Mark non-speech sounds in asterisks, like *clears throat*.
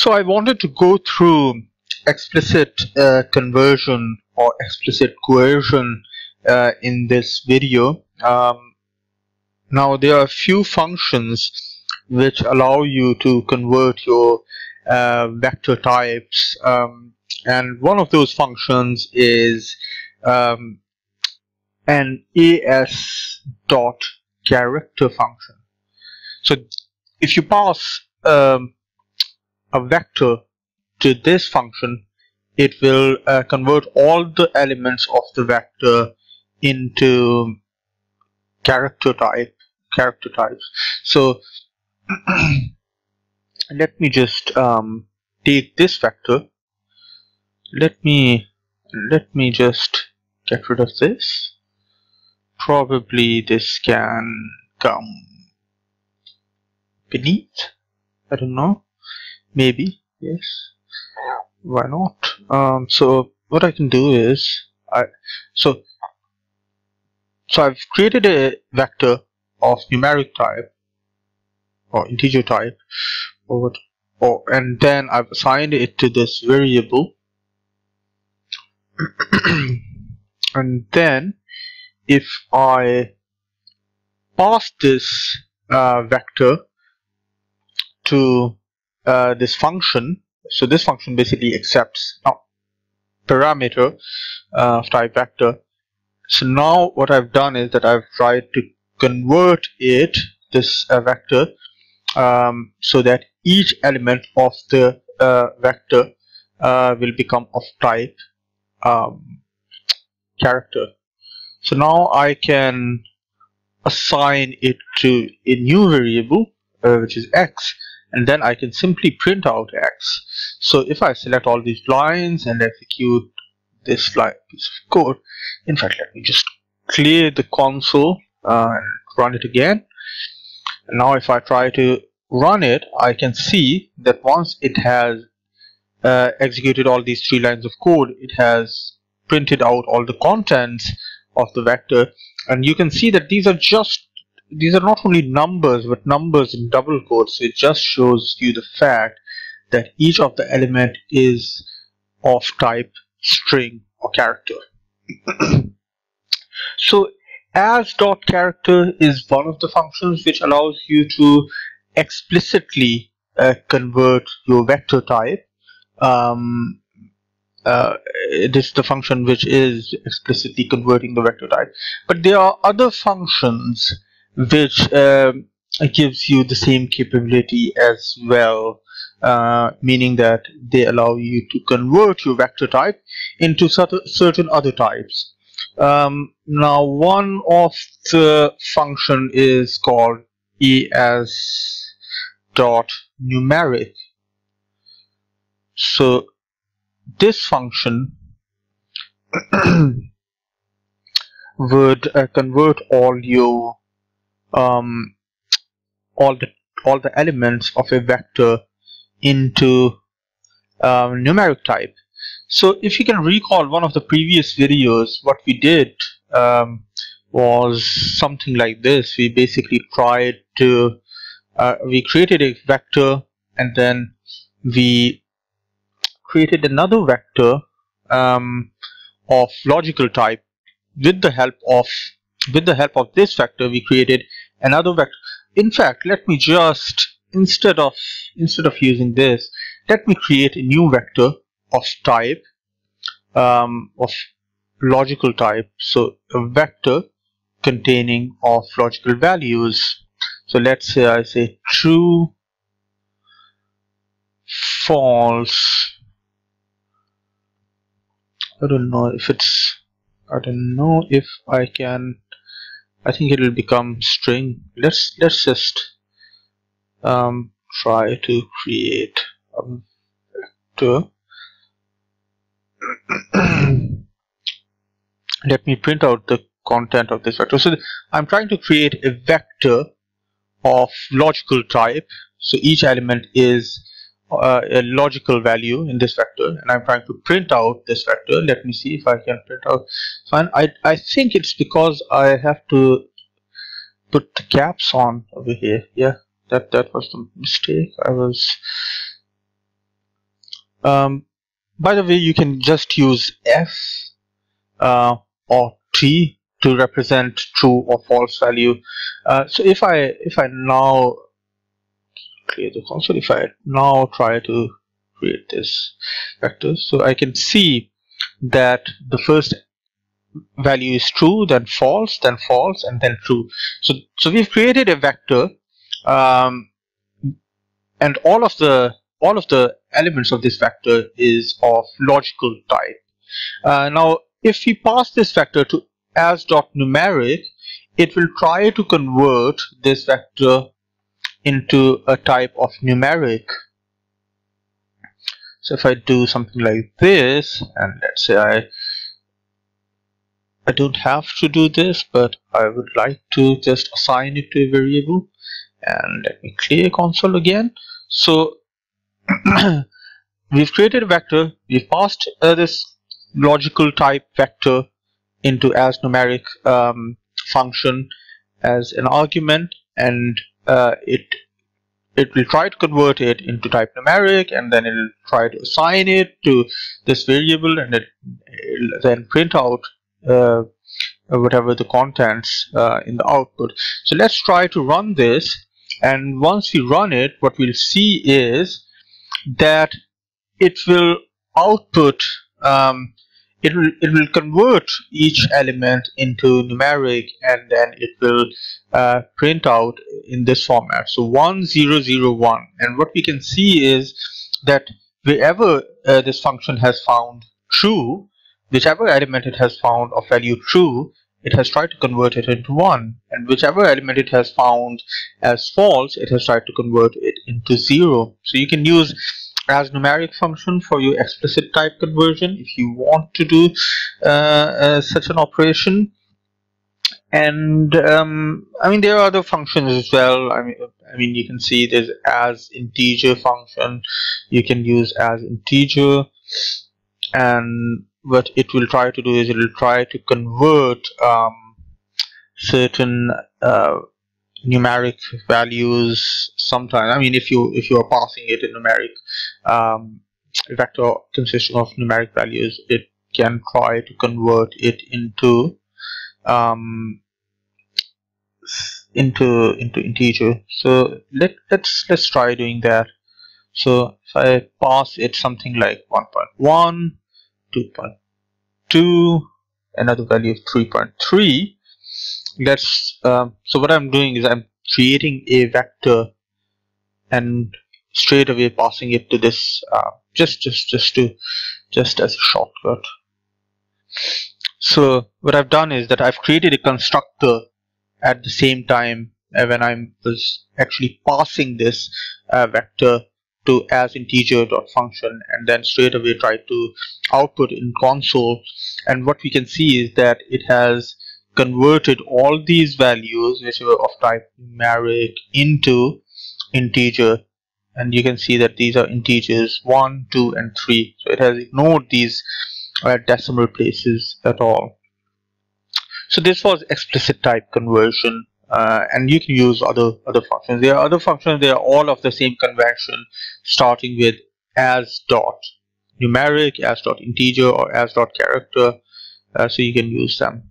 So I wanted to go through explicit uh, conversion or explicit coercion uh, in this video. Um, now there are a few functions which allow you to convert your uh, vector types um, and one of those functions is um, an as dot character function. So if you pass um, a vector to this function it will uh, convert all the elements of the vector into character type character types. So *clears throat* let me just um, take this vector. Let me let me just get rid of this. Probably this can come beneath. I don't know maybe yes. Why not? Um, so what I can do is I so so I've created a vector of numeric type or integer type or what or and then I've assigned it to this variable. *clears throat* And then if I pass this uh, vector to uh, this function. So this function basically accepts now parameter uh, of type vector. So now what I've done is that I've tried to convert it this uh, vector um, so that each element of the uh, vector uh, will become of type um, character. So now I can assign it to a new variable which is x and then I can simply print out x. So if I select all these lines and execute this line piece of code in fact let me just clear the console uh, and run it again. And now if I try to run it I can see that once it has uh, executed all these three lines of code it has printed out all the contents of the vector. And you can see that these are just these are not only numbers but numbers in double quotes. It just shows you the fact that each of the element is of type string or character. *clears throat* So as dot character is one of the functions which allows you to explicitly uh, convert your vector type um, uh, it is the function which is explicitly converting the vector type. But there are other functions which um, gives you the same capability as well uh, meaning that they allow you to convert your vector type into certain other types. Um, now one of the function is called as dot numeric. So this function *clears throat* would uh, convert all your um, all the all the elements of a vector into um, numeric type. So if you can recall one of the previous videos what we did um, was something like this. We basically tried to uh, we created a vector and then we created another vector um, of logical type with the help of with the help of this vector we created another vector. In fact let me just instead of instead of using this let me create a new vector of type um, of logical type. So a vector containing of logical values. So let's say I say true false. I don't know if it's I don't know if I can I think it will become string. Let's let's just um, try to create a vector. *clears throat* Let me print out the content of this vector. So I'm trying to create a vector of logical type. So each element is uh, a logical value in this vector and I'm trying to print out this vector. Let me see if I can print out. Fine. I, I think it's because I have to put the caps on over here. Yeah that that was the mistake. I was um, by the way you can just use f uh, or t to represent true or false value. Uh, so if I if I now clear the console. If I now try to create this vector so I can see that the first value is true then false then false and then true. So so we've created a vector um, and all of the all of the elements of this vector is of logical type. Uh, now if we pass this vector to as dot numeric it will try to convert this vector into a type of numeric. So if I do something like this and let's say I I don't have to do this but I would like to just assign it to a variable. And let me clear console again. So *clears throat* we've created a vector. We've passed uh, this logical type vector into as numeric um, function as an argument. And uh, it it will try to convert it into type numeric and then it will try to assign it to this variable and it then print out uh, whatever the contents uh, in the output. So let's try to run this and once we run it what we'll see is that it will output um, it will it will convert each element into numeric and then it will uh, print out in this format. So 1001 and what we can see is that wherever uh, this function has found true whichever element it has found of value true it has tried to convert it into 1 and whichever element it has found as false it has tried to convert it into 0 so you can use as numeric function for your explicit type conversion if you want to do uh, uh, such an operation. And um, I mean there are other functions as well. I mean I mean you can see there's as integer function. You can use as integer. And what it will try to do is it will try to convert um, certain uh, numeric values sometimes I mean if you if you are passing it in numeric um, vector consisting of numeric values it can try to convert it into um, into into integer. So let, let's let's try doing that. So if I pass it something like 1.1 2.2 another value of 3.3 let's um, so what I'm doing is I'm creating a vector and straight away passing it to this uh, just just just to just as a shortcut. So what I've done is that I've created a constructor at the same time uh, when I was actually passing this uh, vector to as integer dot function and then straight away try to output in console. And what we can see is that it has converted all these values which were of type numeric into integer and you can see that these are integers 1 2 and 3 so it has ignored these uh, decimal places at all. So this was explicit type conversion uh, and you can use other other functions. There are other functions they are all of the same convention starting with as dot numeric as dot integer or as dot character. Uh, so you can use them